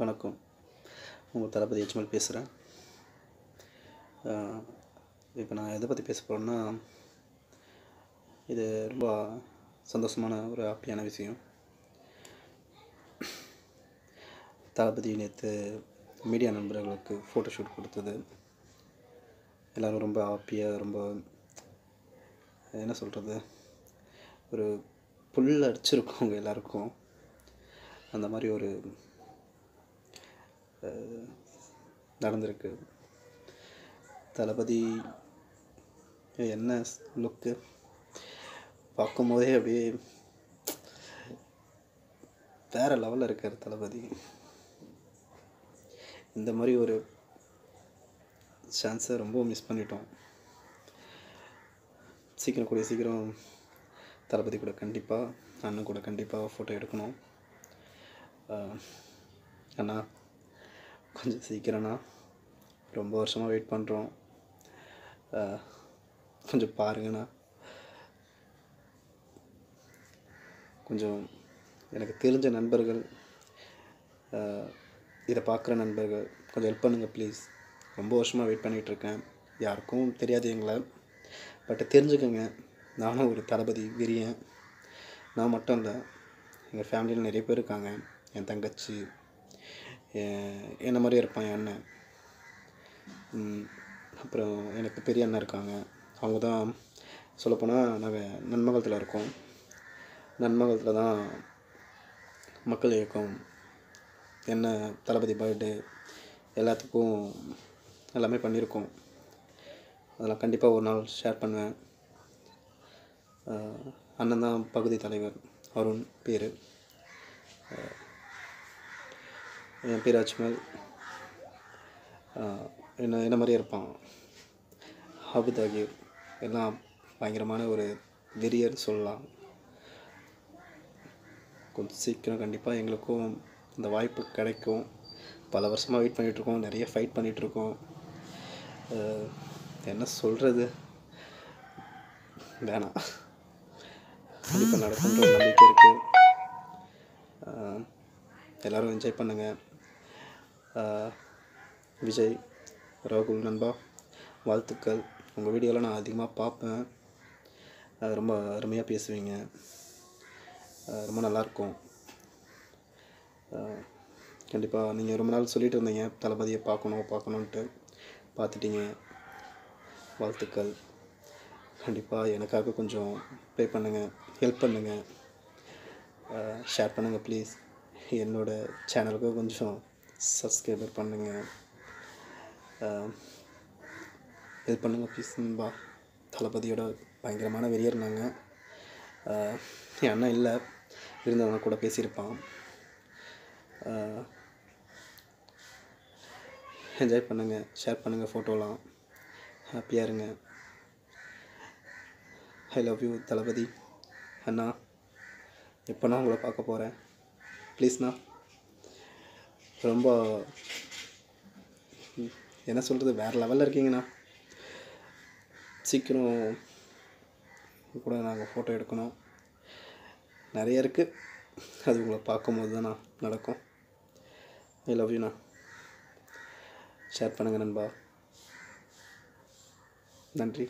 வணக்கம். உங்கள் தளபதி எச்மல் பேசுகிறேன் இப்போ நான் எதை பற்றி பேச போகிறேன்னா இது ரொம்ப சந்தோஷமான ஒரு ஹாப்பியான விஷயம். தளபதி நேற்று மீடியா நண்பர்களுக்கு ஃபோட்டோ ஷூட் கொடுத்தது. எல்லோரும் ரொம்ப ஹாப்பியாக ரொம்ப என்ன சொல்கிறது ஒரு புல் அடிச்சிருக்கவங்க எல்லாருக்கும். அந்த மாதிரி ஒரு நடந்திருக்கு. தளபதி என்ன லுக்கு பார்க்கும்போதே அப்படியே வேறு லெவலில் இருக்கார் தளபதி. இந்த மாதிரி ஒரு சான்ஸை ரொம்ப மிஸ் பண்ணிட்டோம். சீக்கிரம் கூடிய சீக்கிரம் தளபதி கூட கண்டிப்பாக அண்ணன் கூட கண்டிப்பாக ஃபோட்டோ எடுக்கணும். அண்ணா கொஞ்சம் சீக்கிரம்ண்ணா ரொம்ப வருஷமாக வெயிட் பண்ணுறோம் கொஞ்சம் பாருங்கண்ணா. கொஞ்சம் எனக்கு தெரிஞ்ச நண்பர்கள் இதை பார்க்குற நண்பர்கள் கொஞ்சம் ஹெல்ப் பண்ணுங்கள் ப்ளீஸ் ரொம்ப வருஷமாக வெயிட் பண்ணிகிட்ருக்கேன் யாருக்கும் தெரியாது எங்களை. பட் தெரிஞ்சுக்கோங்க. நானும் ஒரு தளபதி விரியன் நான் மட்டும் இல்லை எங்கள் ஃபேமிலியில் நிறைய பேர் இருக்காங்க. என் தங்கச்சி என்ன மாதிரியே இருப்பான் என் அண்ணன். அப்புறம் எனக்கு பெரிய அண்ணன் இருக்காங்க. அவங்க தான் சொல்லப்போனால் நாங்கள் நன்மகலத்தில் இருக்கோம். நன்மகலத்தில் தான் மக்கள் இயக்கம் என்ன தளபதி பர்த்டே எல்லாத்துக்கும் எல்லாமே பண்ணியிருக்கோம். அதெல்லாம் கண்டிப்பாக ஒரு நாள் ஷேர் பண்ணுவேன். அண்ணன் தான் பகுதி தலைவர். அருண் பேர். என் பேர் அஜ்மல். என்ன என்ன மாதிரியே இருப்பான்? ஹபித் அகீர் எல்லாம் பயங்கரமான ஒரு வெறியர் சொல்லலாம். கொஞ்சம் சீக்கிரம் கண்டிப்பாக எங்களுக்கும் இந்த வாய்ப்பு கிடைக்கும். பல வருஷமாக வெயிட் பண்ணிகிட்ருக்கோம் நிறைய ஃபைட் பண்ணிகிட்ருக்கோம் என்ன சொல்கிறது வேணாம். கண்டிப்பாக நடக்குன்ற நம்பிக்கை இருக்குது எல்லோரும் என்ஜாய் பண்ணுங்கள் விஜய் ராகுல் நண்பா வாழ்த்துக்கள். உங்கள் வீடியோலாம் நான் அதிகமாக பார்ப்பேன். அது ரொம்ப அருமையாக பேசுவீங்க. ரொம்ப நல்லாயிருக்கும் கண்டிப்பாக நீங்கள் ரொம்ப நாள் சொல்லிட்டு இருந்தீங்க. தளபதியை பார்க்கணும் பார்க்கணுன்ட்டு பார்த்துட்டீங்க. வாழ்த்துக்கள். கண்டிப்பாக எனக்காக கொஞ்சம் ப்ளே பண்ணுங்கள் ஹெல்ப் பண்ணுங்கள் ஷேர் பண்ணுங்கள் ப்ளீஸ் என்னோடய சேனலுக்கு கொஞ்சம் சப்ஸ்கிரைபர் பண்ணுங்கள் இது பண்ணுங்கள் ப்ளீஸ் தளபதியோட பயங்கரமான வெறியர் என் அண்ணன் இல்லை. இருந்தவங்க கூட பேசியிருப்பான். என்ஜாய் பண்ணுங்கள் ஷேர் பண்ணுங்கள் ஃபோட்டோலாம் ஹாப்பியாக இருங்க. ஐ லவ் யூ தளபதி. அண்ணா எப்போனா உங்களை பார்க்க போகிறேன் ப்ளீஸ்ண்ணா ரொம்ப என்ன சொல்கிறது வேறு லெவலில் இருக்கீங்கண்ணா. சீக்கிரம் கூட நாங்கள் ஃபோட்டோ எடுக்கணும். நிறைய இருக்குது அது உங்களை பார்க்கும்போது தான் நடக்கும். ஐ லவ் யூண்ணா ஷேர் பண்ணுங்கள் நண்பா. நன்றி.